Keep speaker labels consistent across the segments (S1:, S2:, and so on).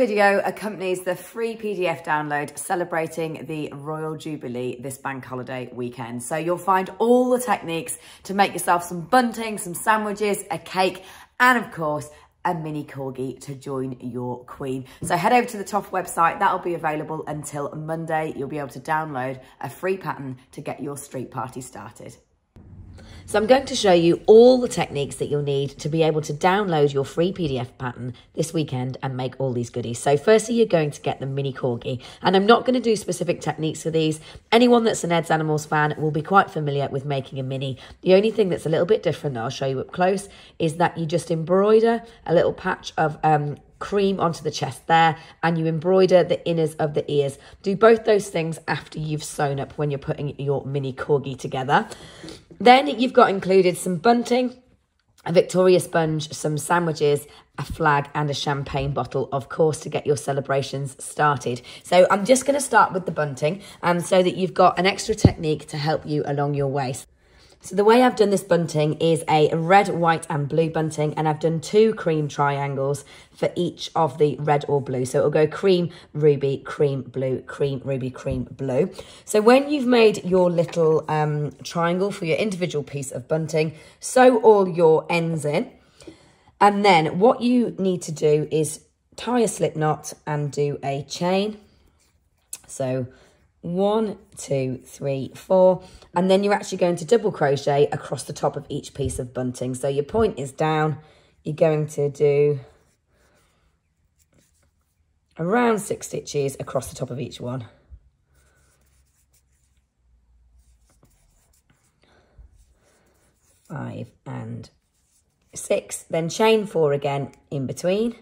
S1: video accompanies the free PDF download celebrating the Royal Jubilee this bank holiday weekend. So you'll find all the techniques to make yourself some bunting, some sandwiches, a cake, and of course, a mini corgi to join your queen. So head over to the TOFT website. That'll be available until Monday. You'll be able to download a free pattern to get your street party started. So I'm going to show you all the techniques that you'll need to be able to download your free PDF pattern this weekend and make all these goodies. So firstly, you're going to get the mini corgi. And I'm not going to do specific techniques for these. Anyone that's an Ed's Animals fan will be quite familiar with making a mini. The only thing that's a little bit different that I'll show you up close is that you just embroider a little patch of um, cream onto the chest there and you embroider the inners of the ears. Do both those things after you've sewn up when you're putting your mini corgi together. Then you've got included some bunting, a Victoria sponge, some sandwiches, a flag and a champagne bottle, of course, to get your celebrations started. So I'm just going to start with the bunting um, so that you've got an extra technique to help you along your way. So the way I've done this bunting is a red, white and blue bunting and I've done two cream triangles for each of the red or blue. So it'll go cream, ruby, cream, blue, cream, ruby, cream, blue. So when you've made your little um, triangle for your individual piece of bunting, sew all your ends in. And then what you need to do is tie a slip knot and do a chain. So one, two, three, four. And then you're actually going to double crochet across the top of each piece of bunting. So your point is down. You're going to do around six stitches across the top of each one. Five and six, then chain four again in between.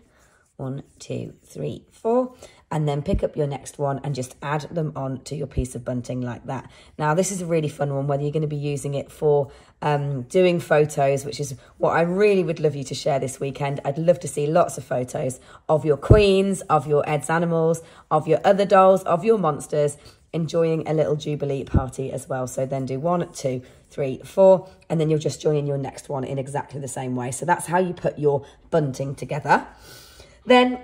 S1: One, two, three, four and then pick up your next one and just add them on to your piece of bunting like that. Now, this is a really fun one, whether you're going to be using it for um, doing photos, which is what I really would love you to share this weekend. I'd love to see lots of photos of your queens, of your Ed's animals, of your other dolls, of your monsters, enjoying a little Jubilee party as well. So then do one, two, three, four, and then you'll just join in your next one in exactly the same way. So that's how you put your bunting together. Then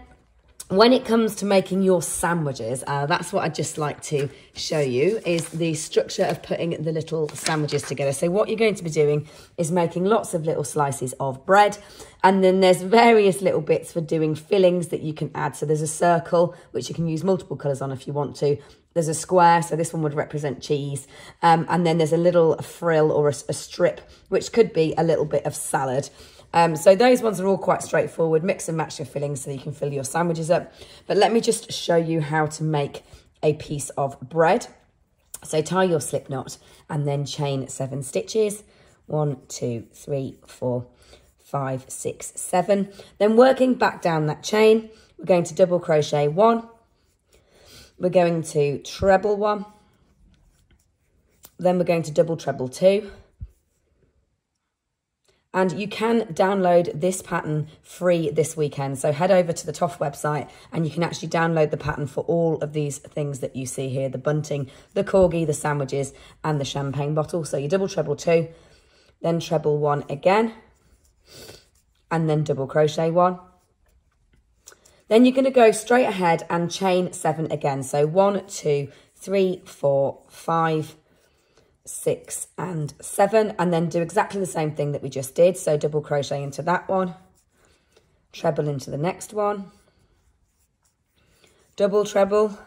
S1: when it comes to making your sandwiches, uh, that's what I'd just like to show you is the structure of putting the little sandwiches together. So what you're going to be doing is making lots of little slices of bread and then there's various little bits for doing fillings that you can add. So there's a circle, which you can use multiple colours on if you want to. There's a square, so this one would represent cheese. Um, and then there's a little frill or a, a strip, which could be a little bit of salad. Um, so those ones are all quite straightforward. Mix and match your fillings so you can fill your sandwiches up. But let me just show you how to make a piece of bread. So tie your slip knot and then chain seven stitches. One, two, three, four, five, six, seven. Then working back down that chain, we're going to double crochet one. We're going to treble one. Then we're going to double treble two. And you can download this pattern free this weekend. So head over to the TOFT website and you can actually download the pattern for all of these things that you see here. The bunting, the corgi, the sandwiches and the champagne bottle. So you double treble two, then treble one again, and then double crochet one. Then you're going to go straight ahead and chain seven again. So one, two, three, four, five, six and seven and then do exactly the same thing that we just did. So double crochet into that one treble into the next one double treble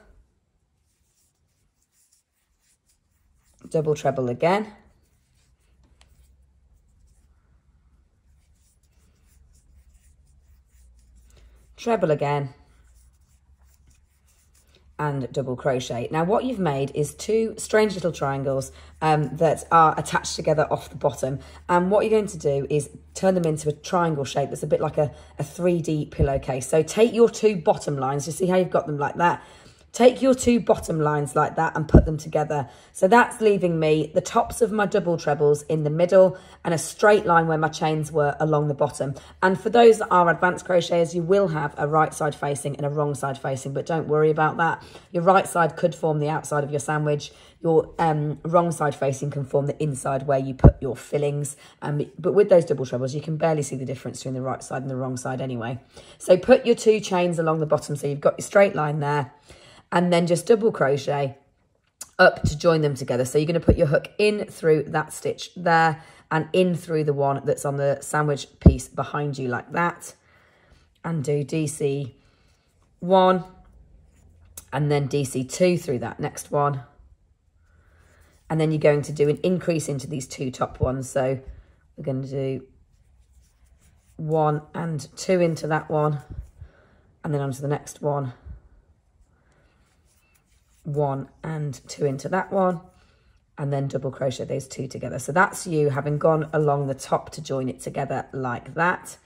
S1: double treble again treble again and double crochet. Now what you've made is two strange little triangles um, that are attached together off the bottom and what you're going to do is turn them into a triangle shape that's a bit like a, a 3D pillowcase. So take your two bottom lines, you see how you've got them like that, take your two bottom lines like that and put them together. So that's leaving me the tops of my double trebles in the middle and a straight line where my chains were along the bottom. And for those that are advanced crocheters, you will have a right side facing and a wrong side facing, but don't worry about that. Your right side could form the outside of your sandwich. Your um, wrong side facing can form the inside where you put your fillings. Um, but with those double trebles, you can barely see the difference between the right side and the wrong side anyway. So put your two chains along the bottom. So you've got your straight line there and then just double crochet up to join them together. So you're going to put your hook in through that stitch there and in through the one that's on the sandwich piece behind you like that and do DC 1 and then DC 2 through that next one and then you're going to do an increase into these two top ones. So we're going to do one and two into that one, and then onto the next one, one and two into that one, and then double crochet those two together. So that's you having gone along the top to join it together like that.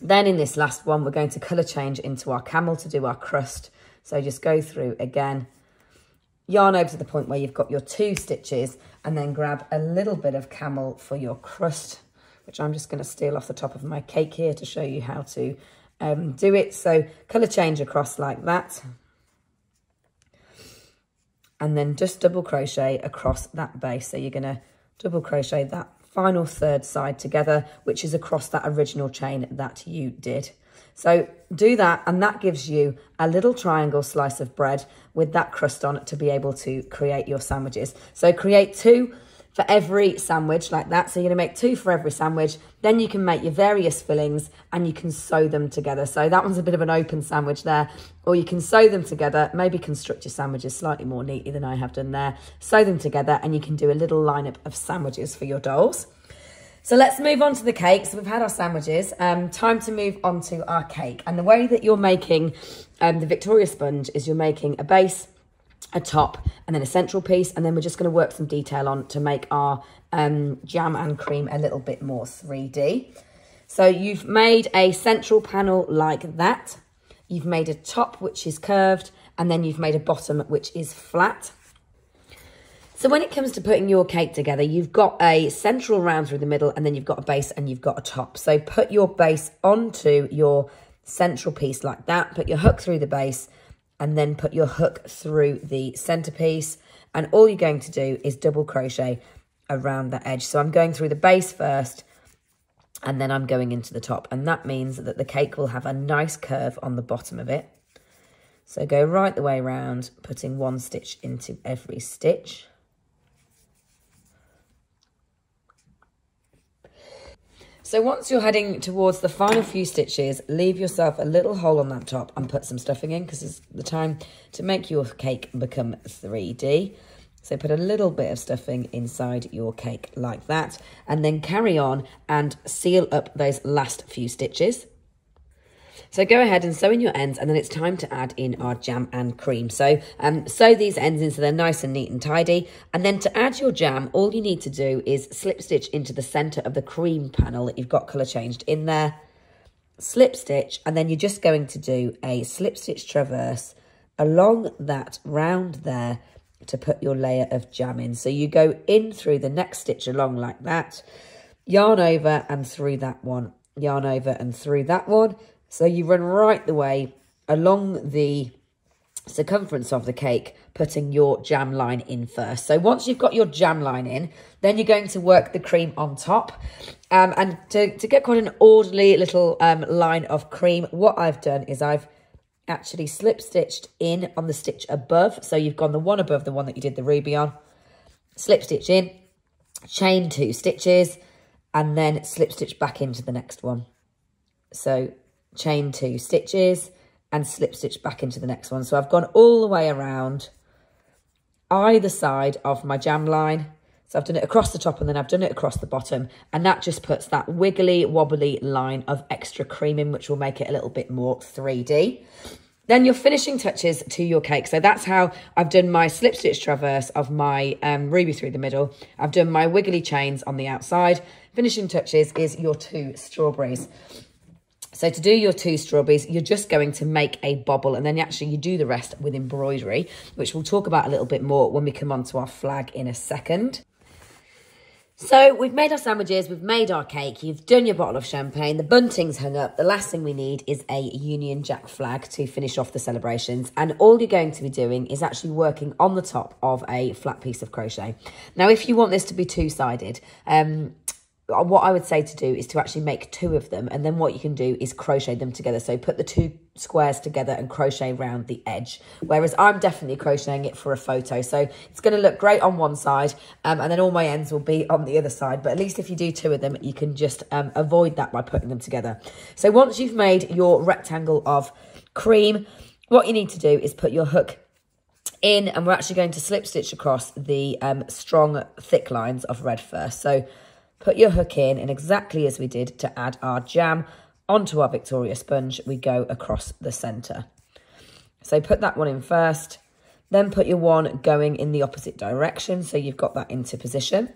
S1: Then in this last one, we're going to colour change into our camel to do our crust. So just go through again, yarn over to the point where you've got your two stitches and then grab a little bit of camel for your crust, which I'm just going to steal off the top of my cake here to show you how to um, do it. So colour change across like that. And then just double crochet across that base. So you're going to double crochet that final third side together, which is across that original chain that you did. So do that and that gives you a little triangle slice of bread with that crust on to be able to create your sandwiches. So create two for every sandwich like that. So you're to make two for every sandwich. Then you can make your various fillings and you can sew them together. So that one's a bit of an open sandwich there. Or you can sew them together, maybe construct your sandwiches slightly more neatly than I have done there. Sew them together and you can do a little lineup of sandwiches for your dolls. So let's move on to the cake. So we've had our sandwiches. Um, time to move on to our cake. And the way that you're making um, the Victoria sponge is you're making a base, a top, and then a central piece. And then we're just going to work some detail on to make our um, jam and cream a little bit more 3D. So you've made a central panel like that. You've made a top which is curved and then you've made a bottom which is flat. So when it comes to putting your cake together, you've got a central round through the middle and then you've got a base and you've got a top. So put your base onto your central piece like that. Put your hook through the base and then put your hook through the centerpiece. And all you're going to do is double crochet around the edge. So I'm going through the base first and then I'm going into the top. And that means that the cake will have a nice curve on the bottom of it. So go right the way around, putting one stitch into every stitch. So once you're heading towards the final few stitches, leave yourself a little hole on that top and put some stuffing in because it's the time to make your cake become 3D. So put a little bit of stuffing inside your cake like that and then carry on and seal up those last few stitches. So go ahead and sew in your ends and then it's time to add in our jam and cream. So um, sew these ends in so they're nice and neat and tidy. And then to add your jam, all you need to do is slip stitch into the centre of the cream panel that you've got colour changed in there. Slip stitch and then you're just going to do a slip stitch traverse along that round there to put your layer of jam in. So you go in through the next stitch along like that, yarn over and through that one, yarn over and through that one, so you run right the way along the circumference of the cake, putting your jam line in first. So once you've got your jam line in, then you're going to work the cream on top. Um, and to, to get quite an orderly little um, line of cream, what I've done is I've actually slip stitched in on the stitch above. So you've gone the one above the one that you did the ruby on, slip stitch in, chain two stitches, and then slip stitch back into the next one. So chain two stitches and slip stitch back into the next one. So I've gone all the way around either side of my jam line. So I've done it across the top and then I've done it across the bottom. And that just puts that wiggly, wobbly line of extra cream in, which will make it a little bit more 3D. Then your finishing touches to your cake. So that's how I've done my slip stitch traverse of my um, ruby through the middle. I've done my wiggly chains on the outside. Finishing touches is your two strawberries. So to do your two strawberries, you're just going to make a bobble and then actually you do the rest with embroidery, which we'll talk about a little bit more when we come on to our flag in a second. So we've made our sandwiches, we've made our cake, you've done your bottle of champagne, the bunting's hung up. The last thing we need is a Union Jack flag to finish off the celebrations. And all you're going to be doing is actually working on the top of a flat piece of crochet. Now, if you want this to be two-sided, um, what I would say to do is to actually make two of them and then what you can do is crochet them together. So put the two squares together and crochet around the edge. Whereas I'm definitely crocheting it for a photo. So it's going to look great on one side um, and then all my ends will be on the other side. But at least if you do two of them, you can just um, avoid that by putting them together. So once you've made your rectangle of cream, what you need to do is put your hook in and we're actually going to slip stitch across the um, strong thick lines of red first. So Put your hook in and exactly as we did to add our jam onto our Victoria sponge, we go across the centre. So put that one in first, then put your one going in the opposite direction so you've got that into position.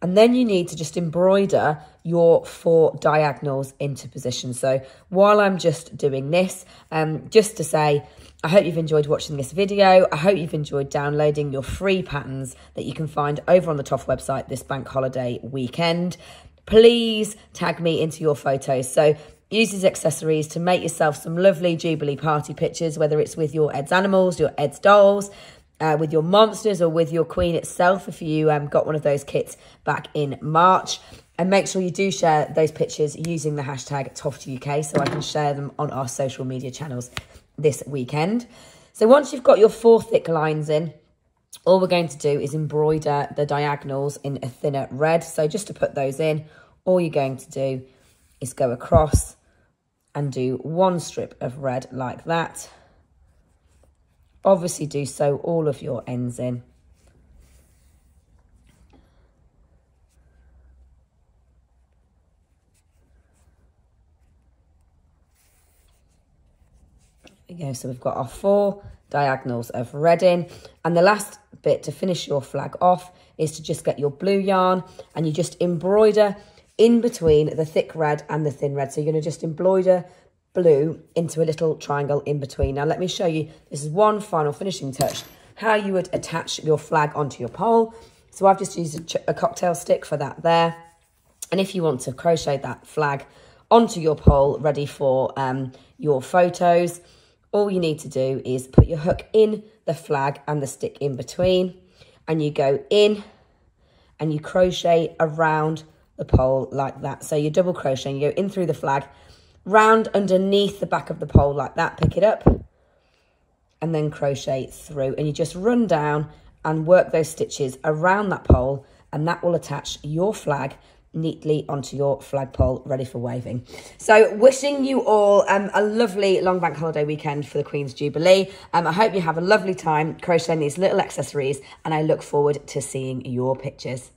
S1: And then you need to just embroider your four diagonals into position. So while I'm just doing this, um, just to say, I hope you've enjoyed watching this video. I hope you've enjoyed downloading your free patterns that you can find over on the TOFT website this bank holiday weekend. Please tag me into your photos. So use these accessories to make yourself some lovely Jubilee party pictures, whether it's with your Ed's animals, your Ed's dolls, uh, with your monsters or with your queen itself if you um, got one of those kits back in March. And make sure you do share those pictures using the hashtag TOFTUK so I can share them on our social media channels this weekend. So once you've got your four thick lines in, all we're going to do is embroider the diagonals in a thinner red. So just to put those in, all you're going to do is go across and do one strip of red like that. Obviously do so all of your ends in. go. So we've got our four diagonals of red in. And the last bit to finish your flag off is to just get your blue yarn and you just embroider in between the thick red and the thin red. So you're going to just embroider blue into a little triangle in between. Now let me show you, this is one final finishing touch, how you would attach your flag onto your pole. So I've just used a, a cocktail stick for that there. And if you want to crochet that flag onto your pole ready for um, your photos, all you need to do is put your hook in the flag and the stick in between and you go in and you crochet around the pole like that. So you're double crocheting, you go in through the flag, round underneath the back of the pole like that, pick it up and then crochet through and you just run down and work those stitches around that pole and that will attach your flag neatly onto your flagpole ready for waving. So wishing you all um, a lovely long bank holiday weekend for the Queen's Jubilee. Um, I hope you have a lovely time crocheting these little accessories and I look forward to seeing your pictures.